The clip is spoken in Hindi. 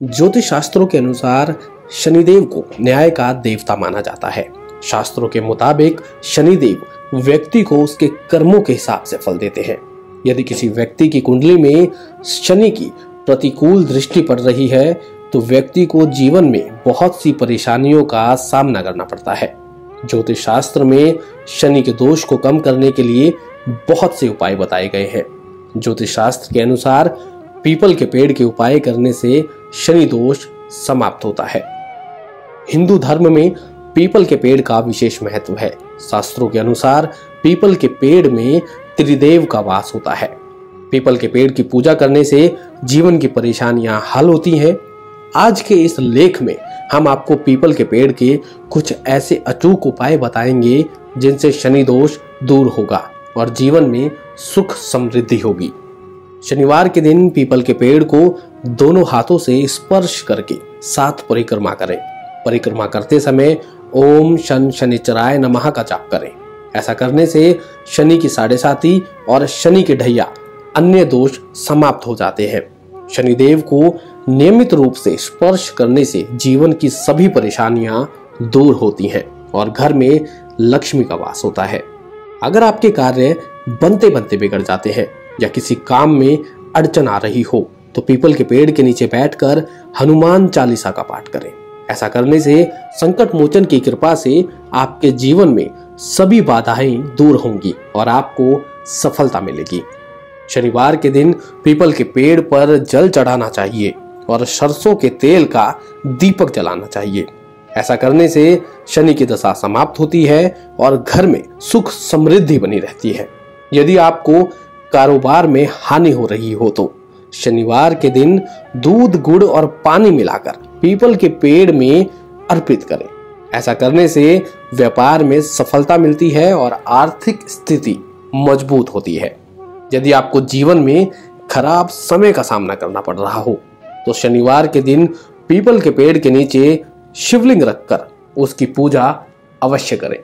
ज्योतिष शास्त्रों के अनुसार शनिदेव को न्याय का देवता माना जाता है। शास्त्रों के मुताबिक शनिदेव व्यक्ति को उसके कर्मों के हिसाब से फल देते हैं। यदि किसी व्यक्ति की कुंडली में शनि की प्रतिकूल दृष्टि पड़ रही है तो व्यक्ति को जीवन में बहुत सी परेशानियों का सामना करना पड़ता है। ज्योतिष शास्त्र में शनि के दोष को कम करने के लिए बहुत से उपाय बताए गए हैं। ज्योतिष शास्त्र के अनुसार पीपल के पेड़ के उपाय करने से शनि दोष समाप्त होता है। हिंदू धर्म में पीपल के पेड़ का विशेष महत्व है। शास्त्रों के अनुसार पीपल के पेड़ में त्रिदेव का वास होता है। पीपल के पेड़ की पूजा करने से जीवन की परेशानियाँ हल होती हैं। आज के इस लेख में हम आपको पीपल के पेड़ के कुछ ऐसे अचूक उपाय बताएँगे, जिनसे शनि दोष दूर होगा और जीवन में सुख समृद्धि होगी। शनिवार के दिन पीपल के पेड़ को दोनों हाथों से स्पर्श करके सात परिक्रमा करें। परिक्रमा करते समय ओम शन शनिचराय नमः का जाप करें। ऐसा करने से शनि की साढ़े साथी और शनि के ढैया अन्य दोष समाप्त हो जाते हैं। शनिदेव को नियमित रूप से स्पर्श करने से जीवन की सभी परेशानियाँ दूर होती हैं और घर में लक्ष्मी का वास होता है। अगर आपके कार्य बनते बनते बिगड़ जाते हैं या किसी काम में अड़चन आ रही हो तो पीपल के पेड़ के नीचे बैठकर हनुमान चालीसा का पाठ करें। ऐसा करने से संकट मोचन की कृपा से आपके जीवन में सभी बाधाएँ दूर होंगी और आपको सफलता मिलेगी। शनिवार के दिन पीपल के पेड़ पर जल चढ़ाना चाहिए और सरसों के तेल का दीपक जलाना चाहिए। ऐसा करने से शनि की दशा समाप्त होती है और घर में सुख समृद्धि बनी रहती है। यदि आपको कारोबार में हानि हो रही हो तो। शनिवार के दिन दूध, गुड़ और पानी मिलाकर पीपल के पेड़ में अर्पित करें। ऐसा करने से व्यापार में सफलता मिलती है और आर्थिक स्थिति मज़बूत होती है। यदि आपको जीवन में खराब समय का सामना करना पड़ रहा हो तो शनिवार के दिन पीपल के पेड़ के नीचे शिवलिंग रखकर उसकी पूजा अवश्य करें।